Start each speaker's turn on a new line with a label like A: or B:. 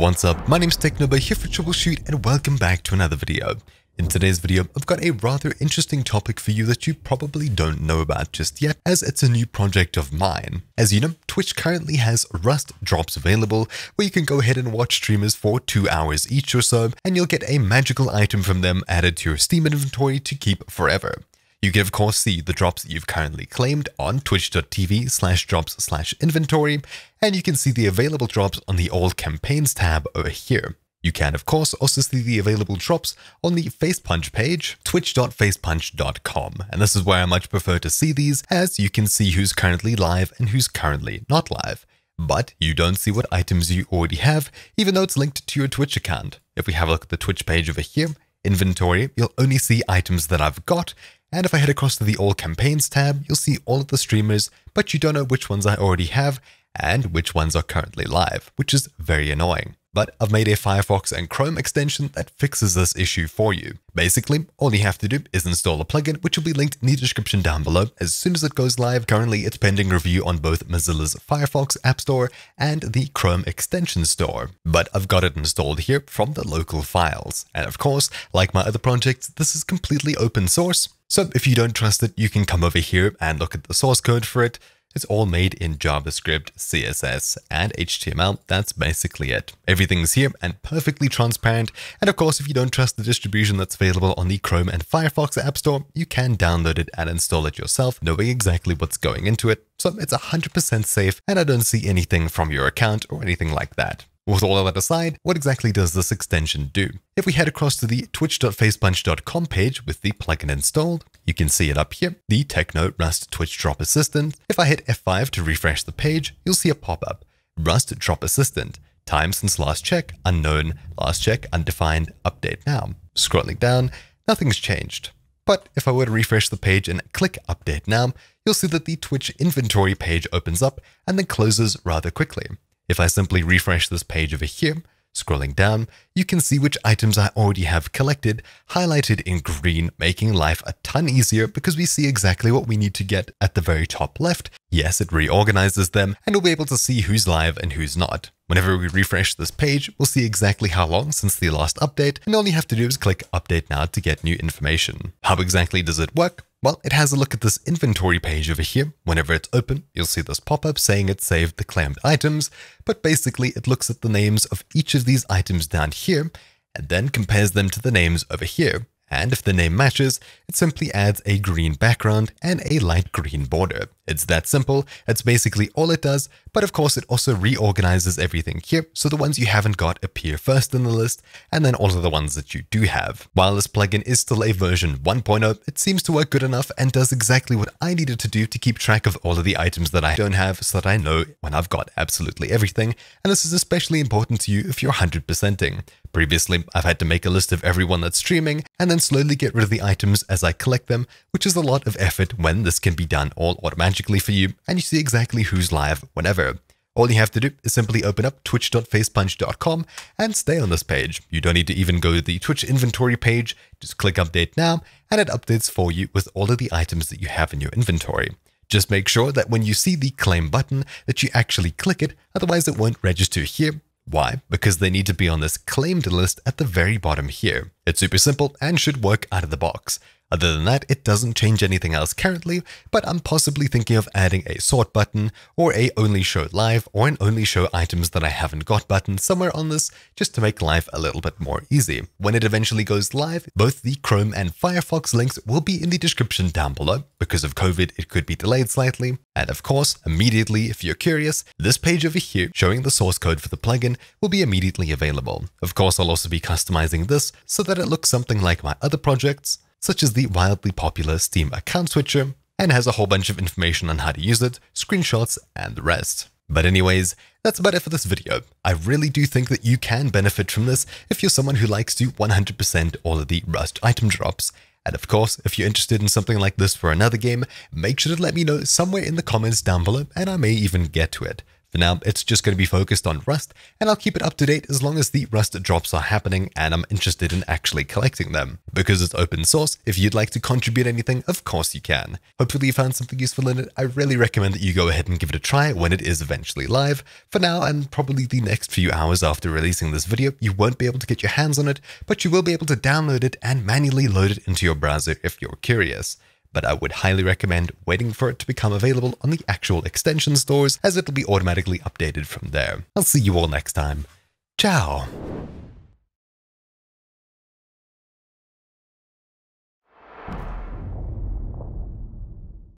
A: What's up, my name's Technobo here for TroubleChute and welcome back to another video. In today's video, I've got a rather interesting topic for you that you probably don't know about just yet, as it's a new project of mine. As you know, Twitch currently has Rust drops available, where you can go ahead and watch streamers for 2 hours each or so, and you'll get a magical item from them added to your Steam inventory to keep forever. You can of course see the drops that you've currently claimed on twitch.tv slash drops slash inventory, and you can see the available drops on the all campaigns tab over here. You can of course also see the available drops on the Facepunch page, twitch.facepunch.com, and this is where I much prefer to see these as you can see who's currently live and who's currently not live. But you don't see what items you already have, even though it's linked to your Twitch account. If we have a look at the Twitch page over here, inventory, you'll only see items that I've got, and if I head across to the All Campaigns tab, you'll see all of the streamers, but you don't know which ones I already have and which ones are currently live, which is very annoying. But I've made a Firefox and Chrome extension that fixes this issue for you. Basically, all you have to do is install a plugin, which will be linked in the description down below as soon as it goes live. Currently, it's pending review on both Mozilla's Firefox App Store and the Chrome Extension Store. But I've got it installed here from the local files. And of course, like my other projects, this is completely open source, so if you don't trust it, you can come over here and look at the source code for it. It's all made in JavaScript, CSS, and HTML. That's basically it. Everything's here and perfectly transparent. And of course, if you don't trust the distribution that's available on the Chrome and Firefox App Store, you can download it and install it yourself, knowing exactly what's going into it. So it's 100% safe, and I don't see anything from your account or anything like that. With all of that aside, what exactly does this extension do? If we head across to the twitch.facepunch.com page with the plugin installed, you can see it up here, the TcNo Rust Twitch Drop Assistant. If I hit F5 to refresh the page, you'll see a pop-up, Rust Drop Assistant, time since last check, unknown, last check, undefined, update now. Scrolling down, nothing's changed. But if I were to refresh the page and click Update Now, you'll see that the Twitch inventory page opens up and then closes rather quickly. If I simply refresh this page over here, scrolling down, you can see which items I already have collected, highlighted in green, making life a ton easier because we see exactly what we need to get at the very top left. Yes, it reorganizes them, and we'll be able to see who's live and who's not. Whenever we refresh this page, we'll see exactly how long since the last update, and all you have to do is click Update Now to get new information. How exactly does it work? Well, it has a look at this inventory page over here. Whenever it's open, you'll see this pop-up saying it saved the claimed items, but basically it looks at the names of each of these items down here and then compares them to the names over here and if the name matches, it simply adds a green background and a light green border. It's that simple, that's basically all it does, but of course it also reorganizes everything here, so the ones you haven't got appear first in the list, and then all of the ones that you do have. While this plugin is still a version 1.0, it seems to work good enough and does exactly what I needed to do to keep track of all of the items that I don't have so that I know when I've got absolutely everything, and this is especially important to you if you're 100%ing. Previously, I've had to make a list of everyone that's streaming and then slowly get rid of the items as I collect them, which is a lot of effort when this can be done all automatically for you and you see exactly who's live whenever. All you have to do is simply open up twitch.facepunch.com and stay on this page. You don't need to even go to the Twitch inventory page, just click update now and it updates for you with all of the items that you have in your inventory. Just make sure that when you see the claim button that you actually click it, otherwise it won't register here why? Because they need to be on this claimed list at the very bottom here. It's super simple and should work out of the box. Other than that, it doesn't change anything else currently, but I'm possibly thinking of adding a sort button, or a only show live, or an only show items that I haven't got button somewhere on this, just to make life a little bit more easy. When it eventually goes live, both the Chrome and Firefox links will be in the description down below. Because of COVID, it could be delayed slightly. And of course, immediately, if you're curious, this page over here showing the source code for the plugin will be immediately available. Of course, I'll also be customizing this so that it looks something like my other projects, such as the wildly popular Steam account switcher, and has a whole bunch of information on how to use it, screenshots, and the rest. But anyways, that's about it for this video. I really do think that you can benefit from this if you're someone who likes to 100% all of the Rust item drops. And of course, if you're interested in something like this for another game, make sure to let me know somewhere in the comments down below and I may even get to it. For now, it's just going to be focused on Rust, and I'll keep it up to date as long as the Rust drops are happening and I'm interested in actually collecting them. Because it's open source, if you'd like to contribute anything, of course you can. Hopefully you found something useful in it. I really recommend that you go ahead and give it a try when it is eventually live. For now, and probably the next few hours after releasing this video, you won't be able to get your hands on it, but you will be able to download it and manually load it into your browser if you're curious but I would highly recommend waiting for it to become available on the actual extension stores as it'll be automatically updated from there. I'll see you all next time. Ciao!